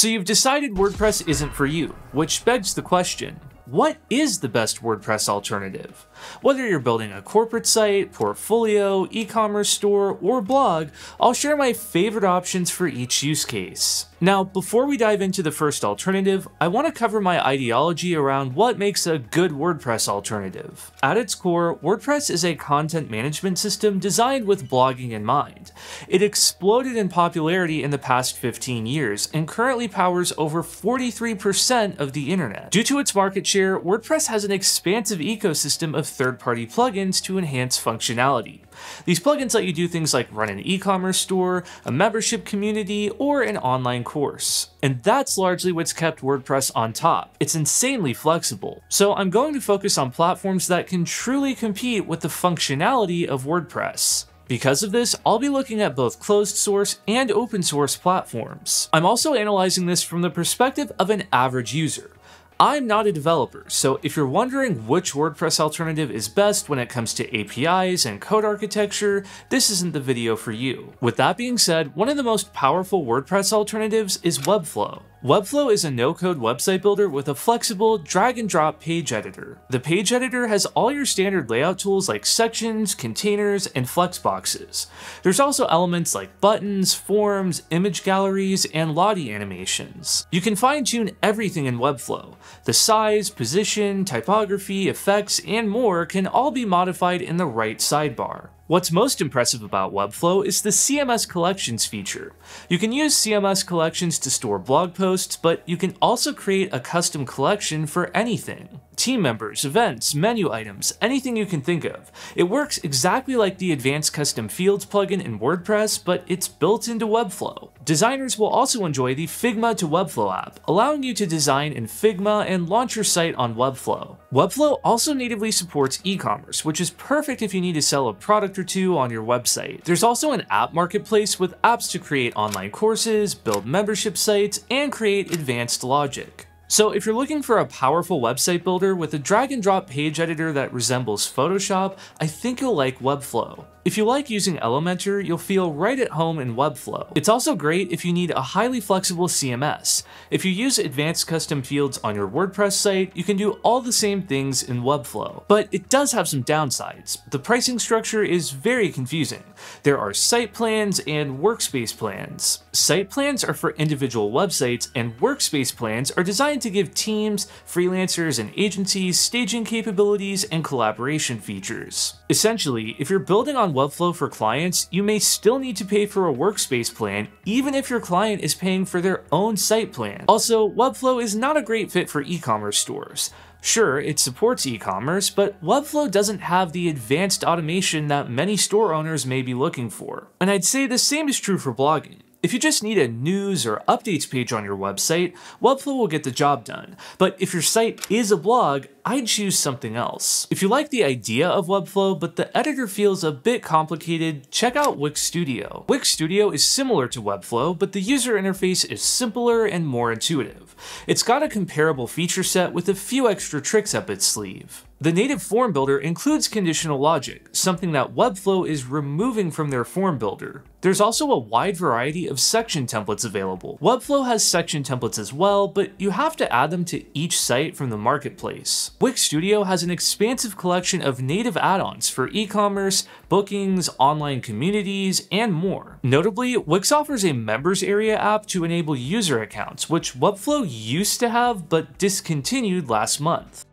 So you've decided WordPress isn't for you, which begs the question, what is the best WordPress alternative? Whether you're building a corporate site, portfolio, e-commerce store, or blog, I'll share my favorite options for each use case. Now, before we dive into the first alternative, I want to cover my ideology around what makes a good WordPress alternative. At its core, WordPress is a content management system designed with blogging in mind. It exploded in popularity in the past 15 years and currently powers over 43% of the internet. Due to its market share, WordPress has an expansive ecosystem of third-party plugins to enhance functionality. These plugins let you do things like run an e-commerce store, a membership community, or an online course. And that's largely what's kept WordPress on top. It's insanely flexible. So I'm going to focus on platforms that can truly compete with the functionality of WordPress. Because of this, I'll be looking at both closed source and open source platforms. I'm also analyzing this from the perspective of an average user. I'm not a developer, so if you're wondering which WordPress alternative is best when it comes to APIs and code architecture, this isn't the video for you. With that being said, one of the most powerful WordPress alternatives is Webflow. Webflow is a no-code website builder with a flexible drag-and-drop page editor. The page editor has all your standard layout tools like sections, containers, and flexboxes. There's also elements like buttons, forms, image galleries, and Lottie animations. You can fine-tune everything in Webflow. The size, position, typography, effects, and more can all be modified in the right sidebar. What's most impressive about Webflow is the CMS Collections feature. You can use CMS Collections to store blog posts, but you can also create a custom collection for anything. Team members, events, menu items, anything you can think of. It works exactly like the Advanced Custom Fields plugin in WordPress, but it's built into Webflow. Designers will also enjoy the Figma to Webflow app, allowing you to design in Figma and launch your site on Webflow. Webflow also natively supports e-commerce, which is perfect if you need to sell a product or two on your website. There's also an app marketplace with apps to create online courses, build membership sites, and create advanced logic. So if you're looking for a powerful website builder with a drag and drop page editor that resembles Photoshop, I think you'll like Webflow. If you like using Elementor, you'll feel right at home in Webflow. It's also great if you need a highly flexible CMS. If you use advanced custom fields on your WordPress site, you can do all the same things in Webflow. But it does have some downsides. The pricing structure is very confusing. There are site plans and workspace plans. Site plans are for individual websites, and workspace plans are designed to give teams, freelancers, and agencies staging capabilities and collaboration features. Essentially, if you're building on Webflow for clients, you may still need to pay for a workspace plan, even if your client is paying for their own site plan. Also, Webflow is not a great fit for e-commerce stores. Sure, it supports e-commerce, but Webflow doesn't have the advanced automation that many store owners may be looking for. And I'd say the same is true for blogging. If you just need a news or updates page on your website, Webflow will get the job done. But if your site is a blog, I'd choose something else. If you like the idea of Webflow, but the editor feels a bit complicated, check out Wix Studio. Wix Studio is similar to Webflow, but the user interface is simpler and more intuitive. It's got a comparable feature set with a few extra tricks up its sleeve. The native form builder includes conditional logic, something that Webflow is removing from their form builder. There's also a wide variety of section templates available. Webflow has section templates as well, but you have to add them to each site from the marketplace. Wix Studio has an expansive collection of native add-ons for e-commerce, bookings, online communities, and more. Notably, Wix offers a members area app to enable user accounts, which Webflow used to have but discontinued last month.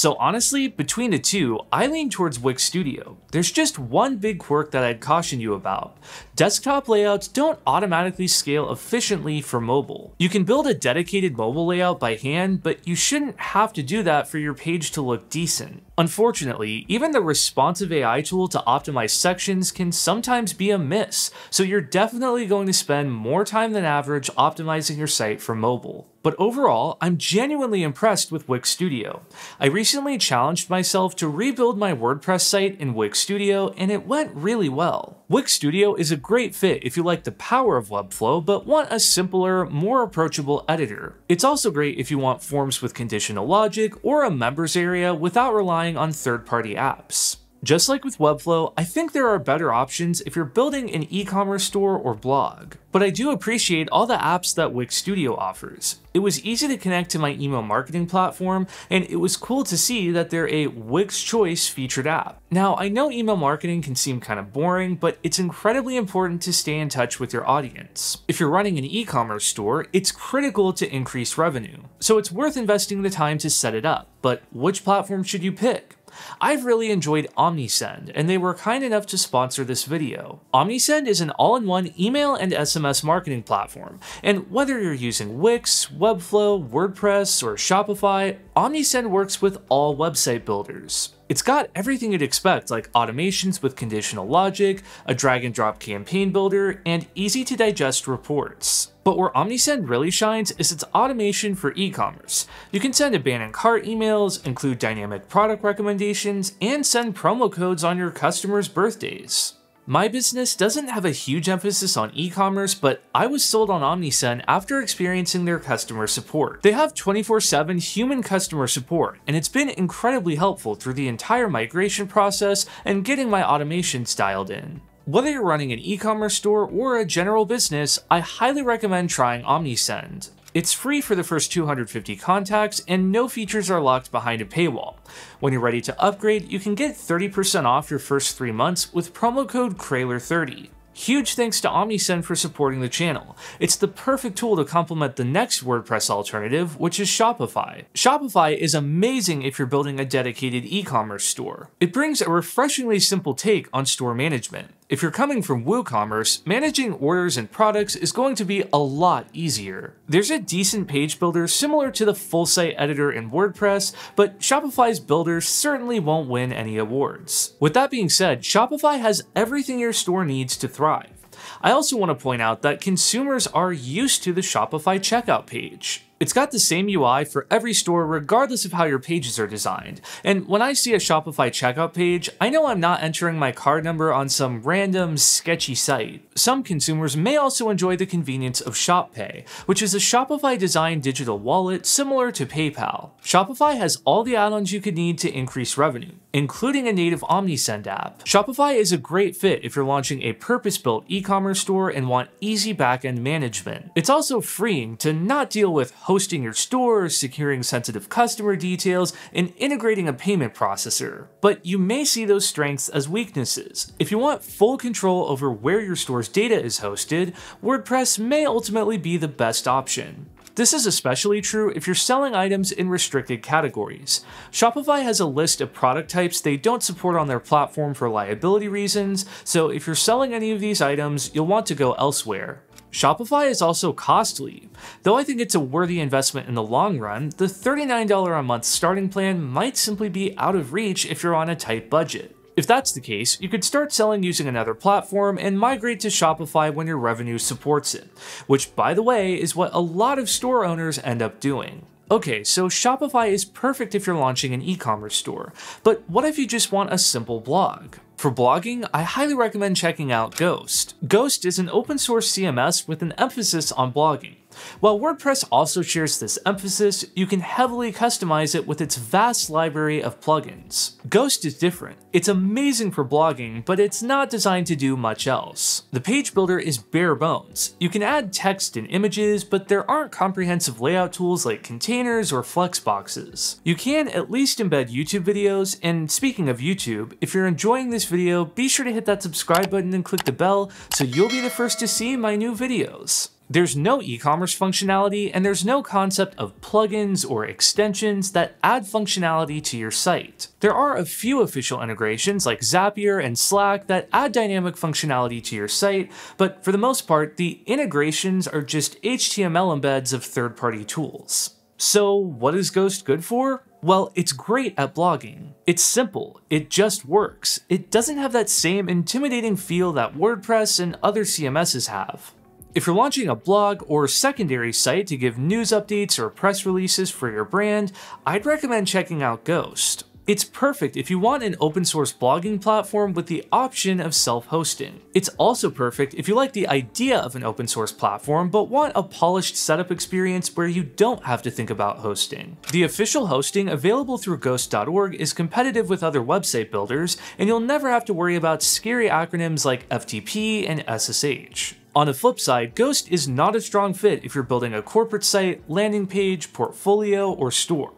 So honestly, between the two, I lean towards Wix Studio. There's just one big quirk that I'd caution you about. Desktop layouts don't automatically scale efficiently for mobile. You can build a dedicated mobile layout by hand, but you shouldn't have to do that for your page to look decent. Unfortunately, even the responsive AI tool to optimize sections can sometimes be a miss, so you're definitely going to spend more time than average optimizing your site for mobile. But overall, I'm genuinely impressed with Wix Studio. I recently challenged myself to rebuild my WordPress site in Wix Studio, and it went really well. Wix Studio is a great fit if you like the power of Webflow but want a simpler, more approachable editor. It's also great if you want forms with conditional logic or a members area without relying on third-party apps. Just like with Webflow, I think there are better options if you're building an e-commerce store or blog. But I do appreciate all the apps that Wix Studio offers. It was easy to connect to my email marketing platform, and it was cool to see that they're a Wix Choice featured app. Now, I know email marketing can seem kind of boring, but it's incredibly important to stay in touch with your audience. If you're running an e-commerce store, it's critical to increase revenue. So it's worth investing the time to set it up. But which platform should you pick? I've really enjoyed OmniSend, and they were kind enough to sponsor this video. OmniSend is an all-in-one email and SMS marketing platform, and whether you're using Wix, Webflow, WordPress, or Shopify, OmniSend works with all website builders. It's got everything you'd expect, like automations with conditional logic, a drag and drop campaign builder, and easy to digest reports. But where OmniSend really shines is its automation for e-commerce. You can send abandoned cart emails, include dynamic product recommendations, and send promo codes on your customers' birthdays. My business doesn't have a huge emphasis on e-commerce, but I was sold on OmniSend after experiencing their customer support. They have 24-7 human customer support, and it's been incredibly helpful through the entire migration process and getting my automations dialed in. Whether you're running an e-commerce store or a general business, I highly recommend trying OmniSend. It's free for the first 250 contacts, and no features are locked behind a paywall. When you're ready to upgrade, you can get 30% off your first three months with promo code CRAYLOR30. Huge thanks to OmniSend for supporting the channel. It's the perfect tool to complement the next WordPress alternative, which is Shopify. Shopify is amazing if you're building a dedicated e-commerce store. It brings a refreshingly simple take on store management. If you're coming from WooCommerce, managing orders and products is going to be a lot easier. There's a decent page builder similar to the full site editor in WordPress, but Shopify's builder certainly won't win any awards. With that being said, Shopify has everything your store needs to thrive. I also want to point out that consumers are used to the Shopify checkout page. It's got the same UI for every store regardless of how your pages are designed. And when I see a Shopify checkout page, I know I'm not entering my card number on some random sketchy site. Some consumers may also enjoy the convenience of ShopPay, which is a Shopify designed digital wallet similar to PayPal. Shopify has all the add-ons you could need to increase revenue, including a native OmniSend app. Shopify is a great fit if you're launching a purpose-built e-commerce store and want easy backend management. It's also freeing to not deal with hosting your store, securing sensitive customer details, and integrating a payment processor. But you may see those strengths as weaknesses. If you want full control over where your store's data is hosted, WordPress may ultimately be the best option. This is especially true if you're selling items in restricted categories. Shopify has a list of product types they don't support on their platform for liability reasons, so if you're selling any of these items, you'll want to go elsewhere. Shopify is also costly. Though I think it's a worthy investment in the long run, the $39 a month starting plan might simply be out of reach if you're on a tight budget. If that's the case, you could start selling using another platform and migrate to Shopify when your revenue supports it, which by the way is what a lot of store owners end up doing. Okay, so Shopify is perfect if you're launching an e-commerce store, but what if you just want a simple blog? For blogging, I highly recommend checking out Ghost. Ghost is an open source CMS with an emphasis on blogging. While WordPress also shares this emphasis, you can heavily customize it with its vast library of plugins. Ghost is different. It's amazing for blogging, but it's not designed to do much else. The page builder is bare bones. You can add text and images, but there aren't comprehensive layout tools like containers or flex boxes. You can at least embed YouTube videos, and speaking of YouTube, if you're enjoying this video, be sure to hit that subscribe button and click the bell so you'll be the first to see my new videos. There's no e-commerce functionality and there's no concept of plugins or extensions that add functionality to your site. There are a few official integrations like Zapier and Slack that add dynamic functionality to your site, but for the most part, the integrations are just HTML embeds of third-party tools. So what is Ghost good for? Well, it's great at blogging. It's simple, it just works. It doesn't have that same intimidating feel that WordPress and other CMSs have. If you're launching a blog or secondary site to give news updates or press releases for your brand, I'd recommend checking out Ghost. It's perfect if you want an open source blogging platform with the option of self-hosting. It's also perfect if you like the idea of an open source platform but want a polished setup experience where you don't have to think about hosting. The official hosting available through ghost.org is competitive with other website builders, and you'll never have to worry about scary acronyms like FTP and SSH. On the flip side, Ghost is not a strong fit if you're building a corporate site, landing page, portfolio, or store.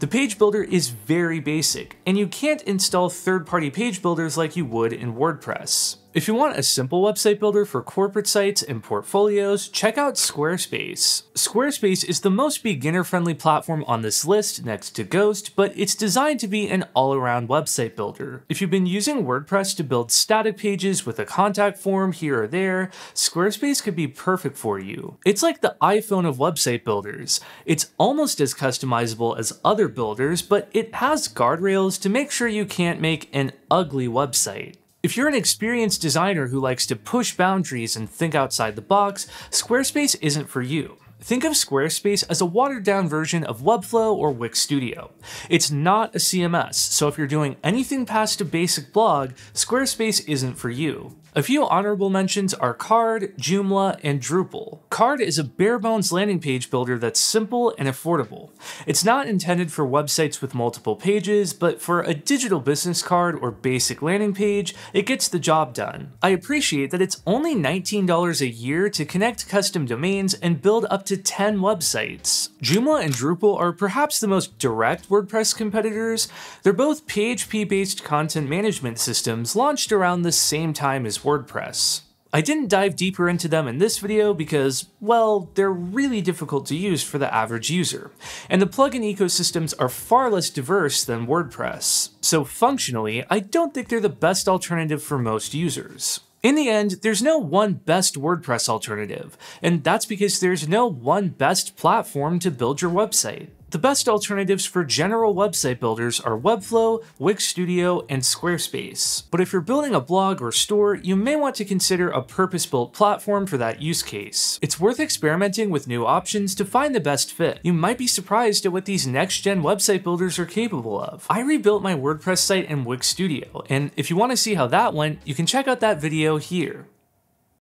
The page builder is very basic, and you can't install third-party page builders like you would in WordPress. If you want a simple website builder for corporate sites and portfolios, check out Squarespace. Squarespace is the most beginner-friendly platform on this list next to Ghost, but it's designed to be an all-around website builder. If you've been using WordPress to build static pages with a contact form here or there, Squarespace could be perfect for you. It's like the iPhone of website builders. It's almost as customizable as other builders, but it has guardrails to make sure you can't make an ugly website. If you're an experienced designer who likes to push boundaries and think outside the box, Squarespace isn't for you. Think of Squarespace as a watered down version of Webflow or Wix Studio. It's not a CMS, so if you're doing anything past a basic blog, Squarespace isn't for you. A few honorable mentions are Carrd, Joomla, and Drupal. Carrd is a bare bones landing page builder that's simple and affordable. It's not intended for websites with multiple pages, but for a digital business card or basic landing page, it gets the job done. I appreciate that it's only $19 a year to connect custom domains and build up to 10 websites. Joomla and Drupal are perhaps the most direct WordPress competitors. They're both PHP based content management systems launched around the same time as WordPress. I didn't dive deeper into them in this video because, well, they're really difficult to use for the average user, and the plugin ecosystems are far less diverse than WordPress. So functionally, I don't think they're the best alternative for most users. In the end, there's no one best WordPress alternative, and that's because there's no one best platform to build your website. The best alternatives for general website builders are Webflow, Wix Studio, and Squarespace. But if you're building a blog or store, you may want to consider a purpose-built platform for that use case. It's worth experimenting with new options to find the best fit. You might be surprised at what these next-gen website builders are capable of. I rebuilt my WordPress site in Wix Studio, and if you want to see how that went, you can check out that video here.